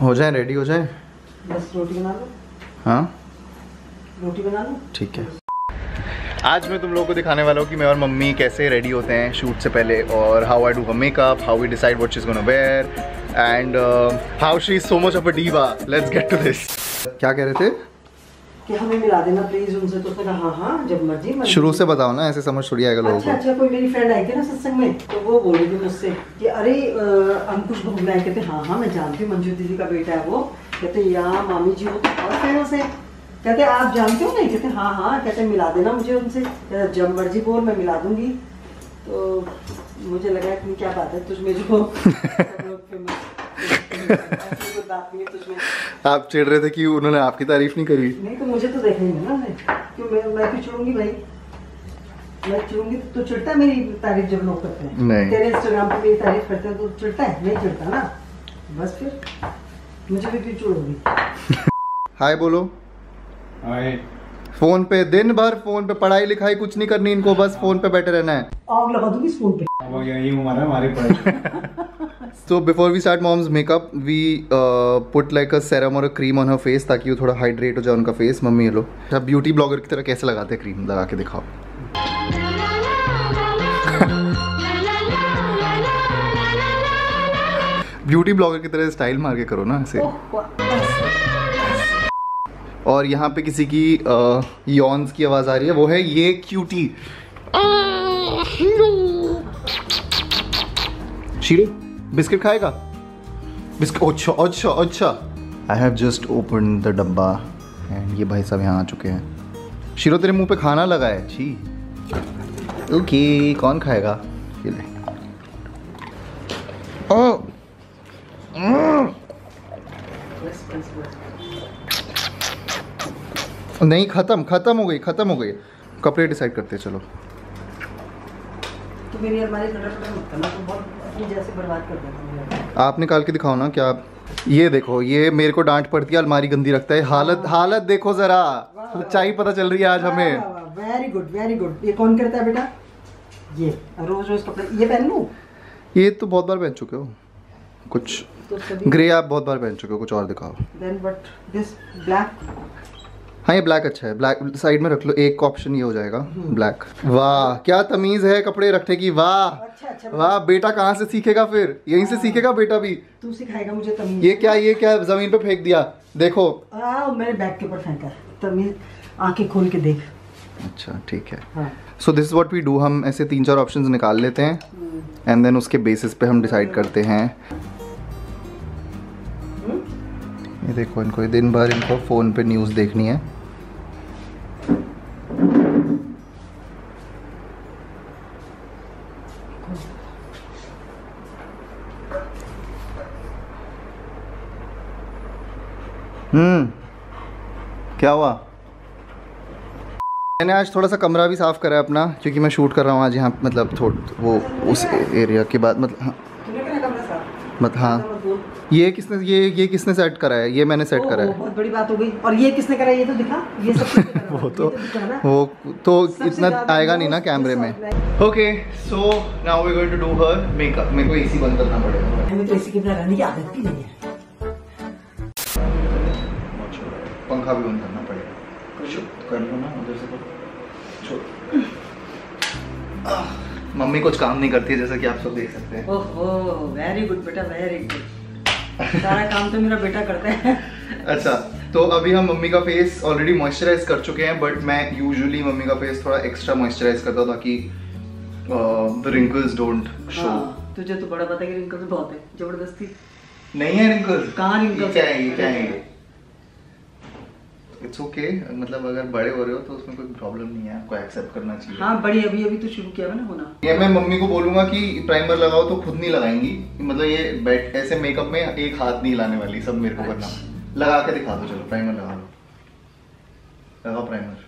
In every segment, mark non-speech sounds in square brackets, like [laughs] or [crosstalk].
हो जाए रेडी हो जाए? बस रोटी बना लो। हाँ? रोटी बना लो। ठीक है। आज मैं तुम लोगों को दिखाने वाला हूँ कि मैं और मम्मी कैसे रेडी होते हैं शूट से पहले और how I do her makeup how we decide what she is gonna wear and how she is so much of a diva let's get to this क्या कह रहे थे? कि हमें मिला देना प्लीज़ उनसे तो उसने कहा हाँ हाँ जब मर्ज़ी मर्ज़ी। शुरू से बताओ ना ऐसे समझ थोड़ी आएगा लोगों अच्छा अच्छा कोई मेरी फ्रेंड आई थी ना सत्संग में तो वो बोल रही थी मुझसे कि अरे अंकुश भोगला है कहते हाँ हाँ मैं जानती हूँ मंजू दीदी का बेटा है वो। कहते यार मामी जी वो तो बहुत फ़ेमस है। कहते आप जानते हो नहीं? कहते हाँ हाँ कहते मिला देना मुझे उनसे। कहते, जब मर्ज़ी बोल मैं मिला दूँगी। तो मुझे लगा कि क्या बात है तुझमें जो [laughs] सब आप चिढ़ रहे थे कि उन्होंने आपकी तारीफ़ नहीं करी? नहीं तो मुझे तो देखना ही ना मैं क्यों मैं मैं क्यों चिड़ूँगी भाई? मैं तो चिड़ता है मेरी तारीफ़ जब लोग करते हैं। नहीं। तेरे इंस्टाग्राम पे मेरी तारीफ़ करते हैं तो चिड़ता है नहीं चिड़ता ना? बस फिर मुझे भी क्यों चिड़ोगी [laughs] हाय बोलो। हाय। फ़ोन पे दिन भर फ़ोन पे पढ़ाई लिखाई कुछ नहीं करनी इनको बस फ़ोन पे बैठे रहना है। आग लगा दूँगी इस फ़ोन पे। अब यही उम्र है हमारी पढ़ाई। [laughs] So before we start mom's makeup, we uh, put like a serum or a cream on her face ताकि वो थोड़ा हाइड्रेट हो जाए उनका फेस मम्मी ये लो। अच्छा ब्यूटी ब्लॉगर की तरह कैसे लगाते हैं क्रीम लगा के दिखाओ। ब्यूटी ब्लॉगर की तरह स्टाइल मार के करो ना ऐसे और यहाँ पे किसी की यॉन्स की आवाज़ आ रही है। वो है ये क्यूटी शीरो बिस्किट खाएगा? बिस्किट अच्छा अच्छा अच्छा I have just open the डब्बा एंड ये भाई साहब यहाँ आ चुके हैं। शीरो तेरे मुँह पे खाना लगा है? छी। ओके कौन खाएगा? ये ले। ओ। नहीं खत्म खत्म हो गई खत्म हो गई। कपड़े डिसाइड करते चलो। तो मेरी अलमारी कटर मत करना तो बहुत अपनी जैसे बर्बाद कर देता आप निकाल के दिखाओ ना क्या ये देखो ये मेरे को डांट पड़ती है अलमारी गंदी रखता है। हालत हालत देखो जरा। सच्चाई पता चल रही है आज हमें। वेरी गुड वेरी गुड ये कौन करता है बेटा? ये रोज रोज कपड़े ये पहन लूँ? ये तो बहुत बार पहन चुके हो। कुछ तो ग्रे आप बहुत बार पहन चुके हो कुछ और दिखाओ। देन बट दिस ब्लैक हाँ ये ब्लैक अच्छा है। ब्लैक साइड में रख लो। एक ऑप्शन ये हो जाएगा। ब्लैक वाह क्या तमीज है कपड़े रखने की। वाह। अच्छा अच्छा वाह। बेटा कहाँ से सीखेगा फिर? यहीं से सीखेगा बेटा भी? तू सिखाएगा मुझे तमीज। ये क्या ये क्या ज़मीन पे फेंक दिया? देखो। आ मेरे बैग के ऊपर फेंका है। तमीज आँखें खोल के देख। अच्छा ठीक है। हाँ। So this what we do हम ऐसे तीन चार ऑप्शन निकाल लेते हैं। एंड देन उसके बेसिस पे हम डिसाइड करते हैं। ये देखो इनको दिन भर इनको फ़ोन पे न्यूज़ देखनी है। हम्म। क्या हुआ? मैंने आज थोड़ा सा कमरा भी साफ़ करा है अपना क्योंकि मैं शूट कर रहा हूँ आज यहाँ मतलब थोड़ा वो उस एरिया के बाद मतलब हाँ। मत हाँ। ये किसने ये ये किसने सेट करा है? ये मैंने सेट करा है। बहुत बड़ी बात हो गई। और ये किसने करा ये तो दिखा। ये सब [laughs] वो तो ना। वो तो इतना आएगा नहीं ना कैमरे में। Okay so now we going to do her makeup मेरे को एसी बंद करना पड़ेगा। हमें तो इसी के बिना रहने की आदत भी नहीं है। पंखा भी बंद करना पड़ेगा। कर लो ना उधर से। आह, मम्मी कुछ काम नहीं करती है जैसा कि आप सब देख सकते हैं। ओहो वेरी गुड बेटा वेरी गुड सारा काम तो मेरा बेटा करता है। अच्छा तो अभी हम मम्मी का फेस ऑलरेडी मॉइस्चराइज कर चुके हैं बट मैं यूजुअली मम्मी का फेस थोड़ा एक्स्ट्रा मॉइस्चराइज करता हूँ ताकि द रिंकल्स डोंट शो तुझे तो बड़ा पता है कि रिंकल्स बहुत है ज़बरदस्ती। नहीं है रिंकल्स कहाँ ये क्या है? ये क्या है इट्स ओके मतलब अगर बड़े हो रहे हो तो उसमें कोई प्रॉब्लम नहीं है। आपको एक्सेप्ट करना चाहिए। हाँ बड़ी अभी अभी तो शुरू किया है ना होना। ये मैं मम्मी को बोलूँगा कि प्राइमर लगाओ तो खुद नहीं लगाएँगी। मतलब ये बैठ ऐसे मेकअप में एक हाथ नहीं हिलाने वाली सब मेरे को करना। लगा के दिखा दो चलो प्राइमर लगा लो लगाओ प्राइमर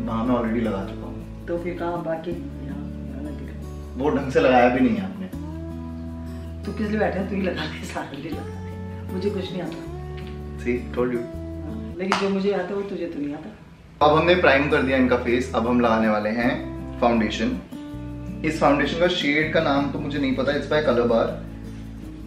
वहाँ मैं ऑलरेडी लगा चुका हूँ। तो फिर कहाँ बाकी? वो ढंग से लगाया भी नहीं है आपने। तू किस लिए बैठा है? तू ही लगा दे सारे लिए लगा मुझे कुछ नहीं आता। सी टोल्ड यू लेकिन जो मुझे आता है वो तुझे तो नहीं आता। अब हमने प्राइम कर दिया इनका फेस अब हम लगाने वाले हैं फाउंडेशन इस फाउंडेशन का शेड का नाम तो मुझे नहीं पता it's by Colorbar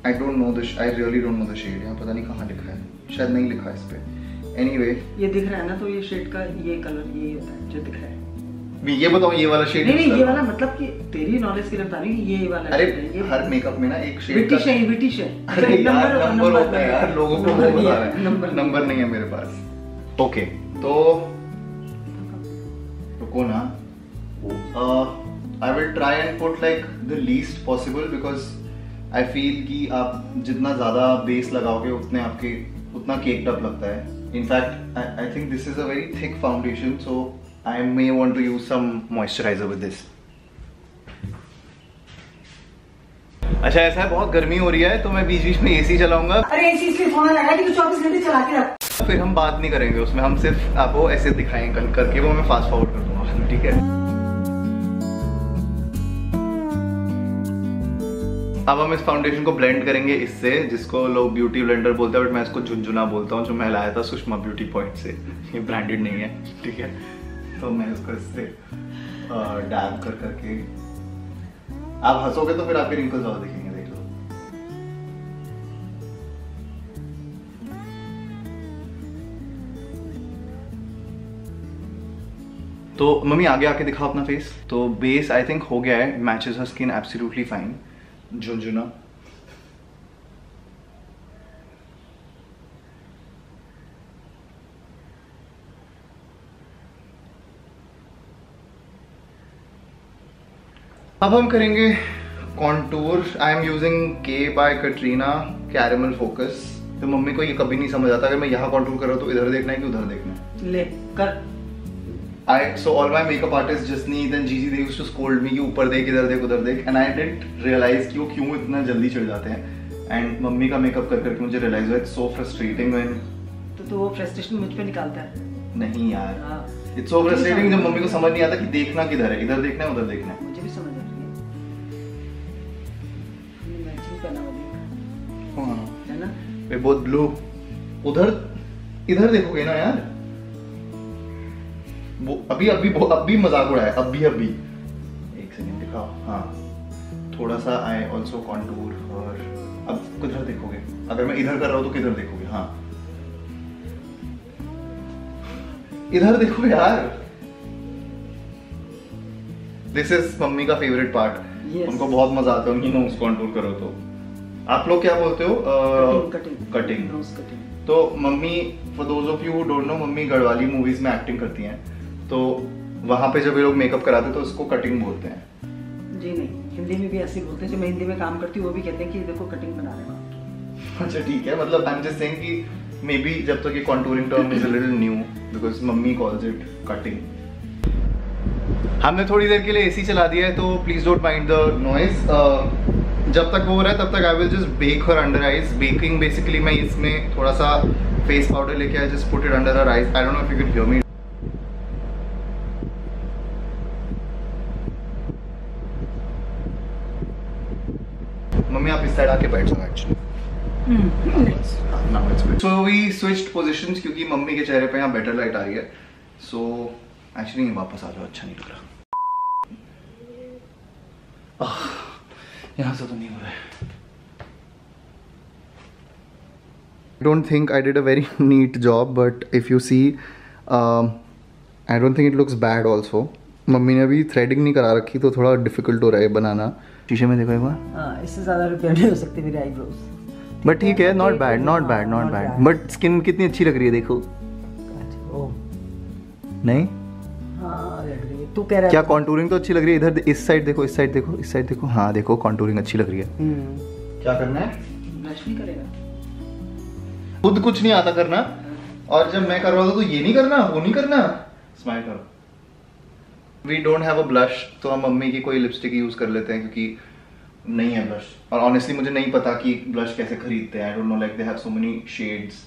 I don't know this I really don't know the shade यहाँ पता नहीं कहाँ लिखा है। शायद नहीं लिखा है इस पे। एनीवे ये दिख रहा है ना तो ये शेड का ये कलर ये होता है जो दिख रहा है। ये बताओ ये वाला शेड नहीं नहीं ये वाला मतलब कि तेरी नॉलेज की बता रही हूँ ये वाला अरे ये हर मेकअप में ना एक शेड ब्रिटिश है ब्रिटिश [laughs] है। अरे यार नंबर होता है यार लोगों को वो बता रहा है। नंबर नंबर नहीं है मेरे पास। ओके तो रुको ना। I will try and put like the least possible because I feel कि आप जितना ज़्यादा बेस लगाओगे उतने आपके उतना केक्ड अप लगता है। In fact I think this is a very thick foundation so I may want to use some moisturiser with this अच्छा ऐसा है बहुत गर्मी हो रही है तो मैं बीच बीच में एसी चलाऊँगा। अरे इसी इसलिए फ़ोन लगा कि चौबीस घंटे चला के रख फिर हम बात नहीं करेंगे उसमें हम सिर्फ़ आपको ऐसे दिखाएँगे कल करके वो मैं फास्ट फॉरवर्ड कर दूँगा ठीक है? अब हम इस फाउंडेशन को ब्लेंड करेंगे इससे जिसको लोग ब्यूटी ब्लेंडर बोलते हैं बट मैं इसको झुंझुना बोलता हूँ जो मैं लाया था सुषमा ब्यूटी पॉइंट से। ये ब्रांडेड नहीं है ठीक है? तो मैं इसको इससे डैब कर करके। आप हंसोगे तो फिर आपके रिंकल्स और दिखेंगे, देख लो। तो मम्मी, आगे आके दिखाओ अपना फेस तो बेस आई थिंक हो गया है। Matches her skin absolutely fine झुंझुना अब हम करेंगे contour I am using Kay by Katrina caramel focus तो मम्मी को ये कभी नहीं समझ आता अगर मैं यहाँ कॉन्टूर कर रहा हूँ तो इधर देखना है कि उधर देखना है? ले कर। I so all my makeup artists Jasneet and Gigi they used to scold me कि ऊपर देख इधर देख उधर देख. And I didn't realize कि वो क्यों इतना जल्दी चढ़ जाते हैं. And मम्मी का मेकअप कर करके मुझे realize हुआ it's so frustrating when तो तू वो फ्रस्ट्रेशन मुझ पे निकालता है। नहीं यार. हाँ। It's so frustrating जब मम्मी को समझ नहीं आता कि देखना किधर है इधर देखना है उधर देखना है. बहुत ब्लू उधर इधर देखोगे ना यार। वो अभी अभी अभी मज़ाक उड़ाया अभी अभी। एक सेकंड दिखाओ। हाँ। थोड़ा सा आई ऑल्सो कॉन्टूर और अब किधर देखोगे? अगर मैं इधर कर रहा हूँ तो किधर देखोगे? हाँ। इधर देखो यार। दिस इज़ मम्मी का फेवरेट पार्ट Yes. उनको बहुत मज़ा आता है उनकी नोज़ कॉन्टूर करो तो। आप लोग क्या बोलते हो? कटिंग कटिंग तो mummy for those of you don't know mummy Garhwali movies में एक्टिंग करती हैं। तो वहाँ पे जब ये लोग मेकअप कराते हैं तो उसको कटिंग बोलते हैं। जी नहीं हिंदी में भी ऐसे ही बोलते हैं। जो मैं हिंदी में काम करती हूँ वो भी कहते हैं कि देखो कटिंग बना रहे हैं। अच्छा ठीक है। मतलब आई एम जस्ट सेइंग कि मे बी जब तक ये contouring term is a little new because mummy calls it cutting हमने थोड़ी देर के लिए एसी चला दिया है तो please don't mind the noise जब तक वो हो रहा है तब तक I will just bake her under eyes baking basically मैं इसमें थोड़ा सा फेस पाउडर लेके I just put it under her eyes I don't know if you can hear me mummy आप इस साइड आके बैठ जाओ actually. So we switched positions क्योंकि मम्मी के चेहरे पे यहाँ बेटर लाइट आ रही है. सो so, एक्चुअली वापस आ जाओ अच्छा नहीं लग रहा. यहाँ से तो नहीं हो रहा है don't think I did a very [laughs] neat job, but if you see, um, I don't think it looks bad also. Mummy ने अभी थ्रेडिंग नहीं करा रखी तो थोड़ा डिफ़िकल्ट हो रहा है बनाना। शीशे में देखो एक बार। हाँ इससे ज़्यादा रिपेयर नहीं हो सकती मेरी आईब्रोज बट ठीक है not bad not bad not bad but skin कितनी अच्छी लग रही है देखो। ओ नहीं? तू कह रहा है क्या कॉन्टूरिंग तो अच्छी लग रही है? इधर इस साइड देखो इस साइड देखो इस साइड देखो। हाँ देखो कॉन्टूरिंग अच्छी लग रही है। हम्म। क्या करना है? ब्लश नहीं करेगा। खुद कुछ नहीं आता करना। और जब मैं कर रहा तो ये नहीं करना वो नहीं करना। स्माइल करो। We don't have a blush तो हम मम्मी की कोई लिपस्टिक यूज़ कर लेते हैं क्योंकि नहीं है ब्लश और ऑनेस्टली मुझे नहीं पता कि ब्लश कैसे खरीदते हैं। I don't know like they have so many shades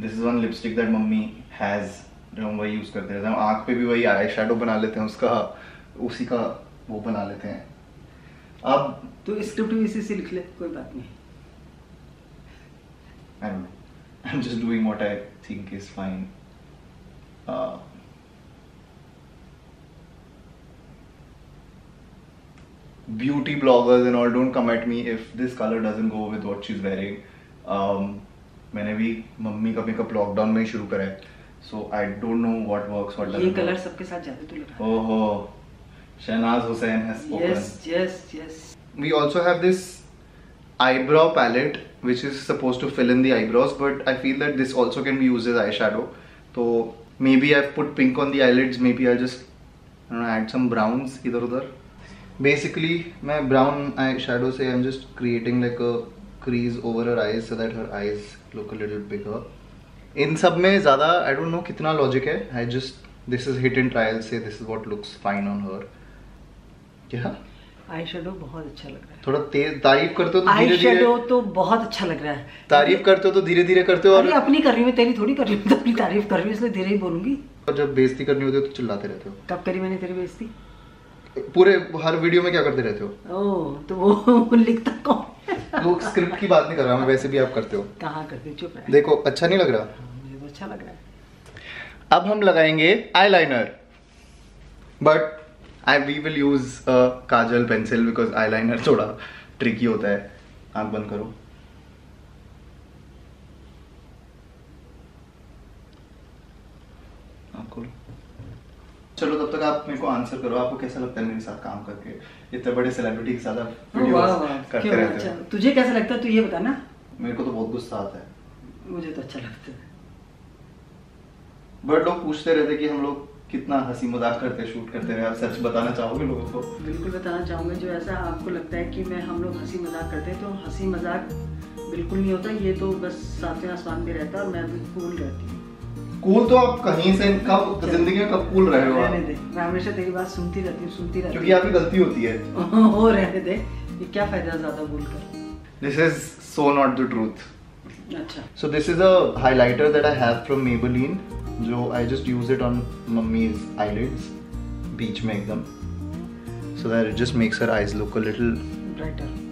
this is one lipstick that mummy has जो हम वही यूज़ करते हैं हम आँख पे भी वही आई शेडो बना लेते हैं उसका उसी का वो बना लेते हैं अब तो स्क्रिप्ट भी इसी से लिख ले कोई बात नहीं. I'm just doing what I think is fine. Uh, beauty bloggers and all don't come at me if this color doesn't go with what she's wearing. Um, मैंने भी मम्मी का मेकअप लॉकडाउन में ही शुरू करा है so I don't know what works what ये colour सबके साथ जाते तो लग रहा ओहो शहनाज हुसैन हैज़ है spoken yes yes yes we also have this eyebrow palette which is supposed to fill in the eyebrows but i feel that this also can be used as eyeshadow so maybe i've put pink on the eyelids maybe i'll just I don't know, add some browns either udhar basically my brown eyeshadow say i'm just creating like a crease over her eyes so that her eyes look a little bigger इन सब में ज़्यादा I don't know कितना logic है. I just this is hit in trial से this is what looks fine on her क्या? आई shadow बहुत अच्छा लग रहा है। थोड़ा तेज तारीफ़ करते हो तो आई शेडो तो बहुत अच्छा लग रहा है। तारीफ़ करते हो तो धीरे धीरे करते हो और अपनी कर रही हूँ तेरी थोड़ी कर रही हूँ तो अपनी तारीफ़ कर रही हूँ इसलिए धीरे ही बोलूँगी। और जब बेइज्जती करनी होती है तो चिल्लाते रहते हो। कब करी मैंने तेरी बेइज्जती? पूरे हर वीडियो में क्या करते रहते हो? ओह तो वो [laughs] लिखता कौन? [laughs] लोग स्क्रिप्ट की बात नहीं कर रहा मैं वैसे भी आप करते हो। कहाँ करते हो? चुप रहे। देखो अच्छा नहीं लग रहा। मुझे तो अच्छा लग रहा है। अब हम लगाएँगे eyeliner but I we will use kajal pencil because eyeliner थोड़ा ट्रिकी होता है। आँख बंद करो। आँख खोलो। चलो तब तक आप मेरे को आंसर करो। आपको कैसा लगता है मेरे साथ काम करके? इतने बड़े सेलिब्रिटी के साथ आप वीडियोस करते रहते अच्छा हो तुझे कैसा लगता है? तू ये बता ना। मेरे को तो बहुत गुस्सा आता है। मुझे तो अच्छा लगता है। बट लोग पूछते रहते कि हम लोग कितना हँसी मज़ाक करते शूट करते रहे। आप सच बताना चाहोगे लोगों को? बिल्कुल बताना चाहूँगा। जो ऐसा आपको लगता है कि मैं हम लोग हँसी मज़ाक करते हैं तो हँसी मज़ाक बिल्कुल नहीं होता। ये तो बस सातवें आसमान पे रहता है और मैं भी कूल रहती हूँ। कूल तो आप कहीं से कब ज़िंदगी में कब कूल रहे हो रहने दे मैं हमेशा तेरी बात सुनती रहती हूँ सुनती रहती क्योंकि आपकी गलती होती है हूँ हो रहने दे ये क्या फ़ायदा ज़्यादा बोल कर this is so not the truth अच्छा So this is a highlighter that I have from Maybelline जो I just use it on mummy's eyelids बीच में एकदम so that it just makes her eyes look a little brighter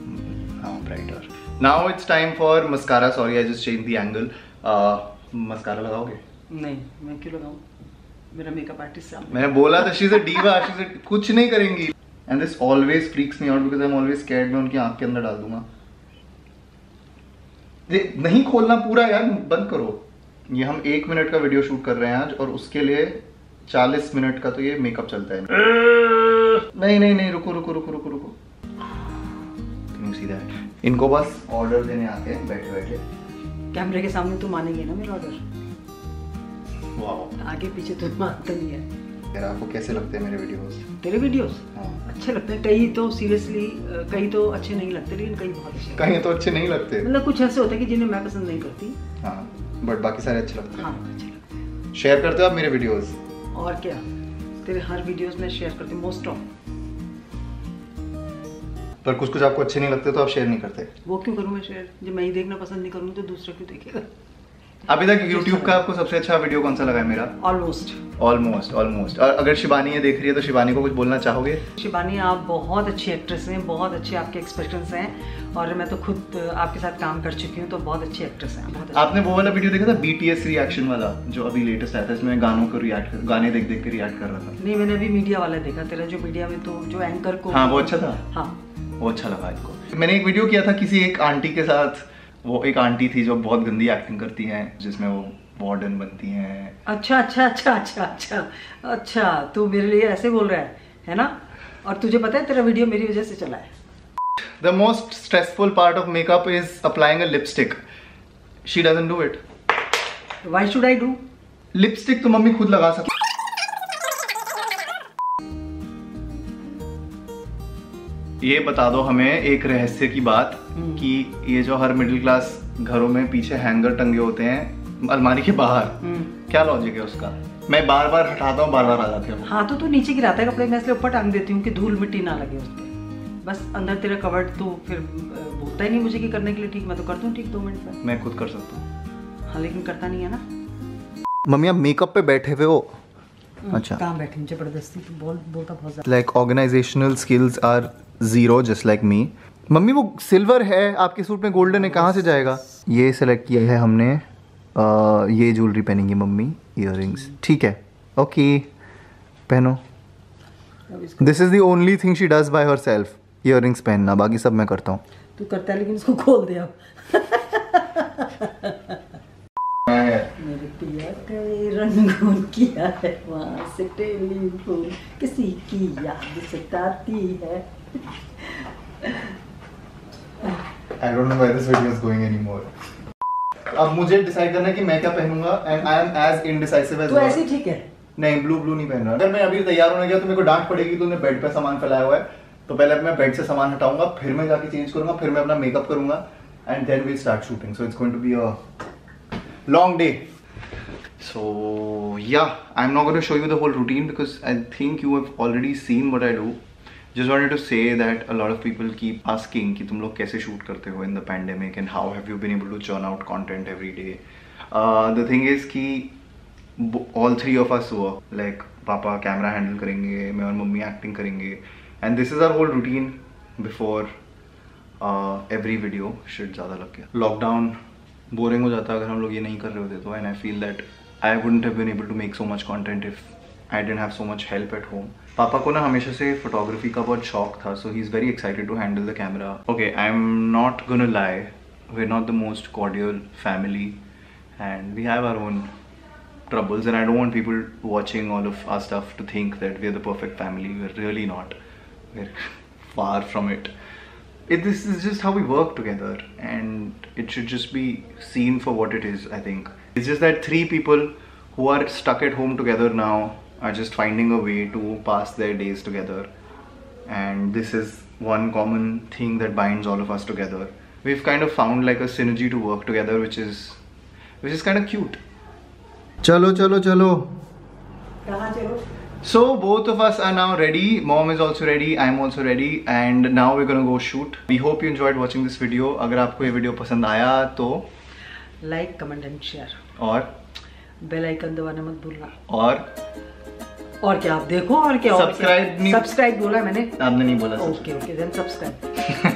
uh, brighter. Now it's time for mascara. Sorry, I just changed the angle. Uh, mascara लगाओगे? नहीं मैं क्यों लगाऊँ? मेरा makeup artist सामने मैंने बोला था कुछ नहीं करेंगी. मैं उनकी आँख के अंदर डाल दूँगा. नहीं खोलना पूरा यार बंद करो। ये हम एक मिनट का वीडियो शूट कर रहे हैं आज और उसके लिए चालीस मिनट का तो ये मेकअप चलता है। नहीं नहीं नहीं रुको रुको रुको रुको रुको। You इनको बस ऑर्डर देने आते हैं बैठे बैठे। कैमरे के सामने तू मानेंगे ना मेरा ऑर्डर वाह आगे पीछे तो मानता नहीं है। यार आपको कैसे लगते हैं मेरे वीडियोस तेरे वीडियोस हाँ। अच्छे लगते हैं। कई तो सीरियसली कई तो अच्छे नहीं लगते लेकिन कई बहुत अच्छे कहीं तो अच्छे नहीं लगते। मतलब कुछ ऐसे होते हैं कि जिन्हें मैं पसंद नहीं करती। हाँ बट बाकी सारे अच्छे लगते हाँ। हैं अच्छे लगते हैं। शेयर करते हो आप मेरे वीडियोस और क्या? तेरे हर वीडियोस में शेयर करती हूँ मोस्ट ऑफ़ पर कुछ कुछ आपको अच्छे नहीं लगते तो आप शेयर नहीं करते। वो क्यों करूँ मैं शेयर जब मैं ही देखना पसंद नहीं करूँगी तो दूसरा क्यों देखेगा? अभी तक YouTube का आपको सबसे अच्छा वीडियो कौन सा लगा है मेरा? ऑलमोस्ट ऑलमोस्ट ऑलमोस्ट और अगर शिवानी ये देख रही है तो शिवानी को कुछ बोलना चाहोगे? शिबानी आप बहुत अच्छी एक्ट्रेस हैं बहुत अच्छे आपके एक्सप्रेशंस हैं और मैं तो खुद आपके साथ काम कर चुकी हूँ तो बहुत अच्छी एक्ट्रेस हैं बहुत आपने वो वाला वीडियो देखा था BTS रिएक्शन वाला जो अभी लेटेस्ट आया था इसमें गानों को रिएक्ट कर गाने देख देख के रिएक्ट कर रहा था? नहीं मैंने अभी मीडिया वाला देखा तेरा जो मीडिया में तो जो एंकर को हाँ वो अच्छा था? हाँ। वो अच्छा लगा इनको मैंने एक वीडियो किया था किसी एक आंटी के साथ वो एक आंटी थी जो बहुत गंदी एक्टिंग करती हैं जिसमें वो वार्डन बनती हैं। अच्छा अच्छा अच्छा अच्छा अच्छा अच्छा तू मेरे लिए ऐसे बोल रहा है है ना? और तुझे पता है तेरा वीडियो मेरी वजह से चला है? The most stressful part of makeup is applying a lipstick she doesn't do it why should I do lipstick तो मम्मी खुद लगा सकती ये बता दो हमें एक रहस्य की बात हम्म। कि ये जो हर मिडिल क्लास घरों में पीछे हैंगर टंगे होते हैं अलमारी के बाहर। क्या लॉजिक है उसका? मैं बार बार हटाता हूँ बार बार आ जाते हैं हाँ तो तू नीचे गिराता है कपड़े मैं इसलिए ऊपर टांग देती हूँ कि धूल मिट्टी ना लगे उस पर बस अंदर तेरा कवर्ड तो फिर बोलता ही नहीं मुझे कि करने के लिए ठीक मैं तो करता हूँ ठीक दो मिनट में मैं खुद कर सकता हूँ। हाँ लेकिन करता नहीं है ना। मम्मी आप मेकअप पे बैठे हुए हो? अच्छा। कहाँ बैठी ज़बरदस्ती बोल बोलता बहुत ज़्यादा। Like organisational skills are zero just like me mummy वो सिल्वर है आपके सूट में गोल्डन है कहाँ से जाएगा? ये सेलेक्ट किया है हमने। अ, ये ज्वेलरी पहनेंगी मम्मी इयर ठीक है। ओके पहनो। This is the only thing she does by herself ear पहनना। बाकी सब मैं करता हूँ। तू करता है लेकिन उसको खोल दे [laughs] पिया कई रंगों किया है वहाँ से? टेलीफोन किसी की याद सताती है। I don't know where this video is going anymore. अब मुझे डिसाइड करना है कि मैं क्या पहनूँगा and I am as indecisive as तू ऐसे ठीक है। नहीं ब्लू ब्लू नहीं पहन रहा। अगर मैं अभी तैयार होने गया तो मेरे को डांट पड़ेगी तूने बेड पे सामान फैलाया हुआ है। तो पहले मैं बेड से सामान हटाऊँगा फिर मैं जाके चेंज करूँगा फिर मैं अपना मेकअप करूँगा and then we'll start shooting so it's going to be a long day. So yeah i'm not going to show you the whole routine because i think you have already seen what i do just wanted to say that a lot of people keep asking कि तुम लोग कैसे shoot करते हो in the pandemic and how have you been able to churn out content every day uh, the thing is कि all three of us were like papa camera handle करेंगे मैं और मम्मी एक्टिंग करेंगे and this is our whole routine before every video shit ज़्यादा लग गया lockdown boring हो जाता है अगर हम लोग ये नहीं कर रहे होते तो and I feel that I wouldn't have been able to make so much content if I didn't have so much help at home पापा को ना हमेशा से फोटोग्राफी का बहुत शौक था so he is very excited to handle the camera okay I am not gonna lie we are not the most cordial family and we have our own troubles and i don't want people watching all of our stuff to think that we're the perfect family we're really not we're [laughs] far from it it, this is just how we work together and it should just be seen for what it is i think it's just that three people who are stuck at home together now are just finding a way to pass their days together and this is one common thing that binds all of us together we've kind of found like a synergy to work together which is which is kind of cute चलो चलो चलो कहाँ चलो So both of us are now ready. Mom is also ready. I'm also ready. And now we're gonna go shoot. We hope you enjoyed watching this video. अगर आपको ये video पसंद आया तो लाइक कमेंट एंड शेयर और? Bell icon दबाना मत भूलना। और? और क्या? आप देखो और क्या? सब्सक्राइब सब्सक्राइब बोला मैंने। आपने नहीं बोला ओके ओके देन सब्सक्राइब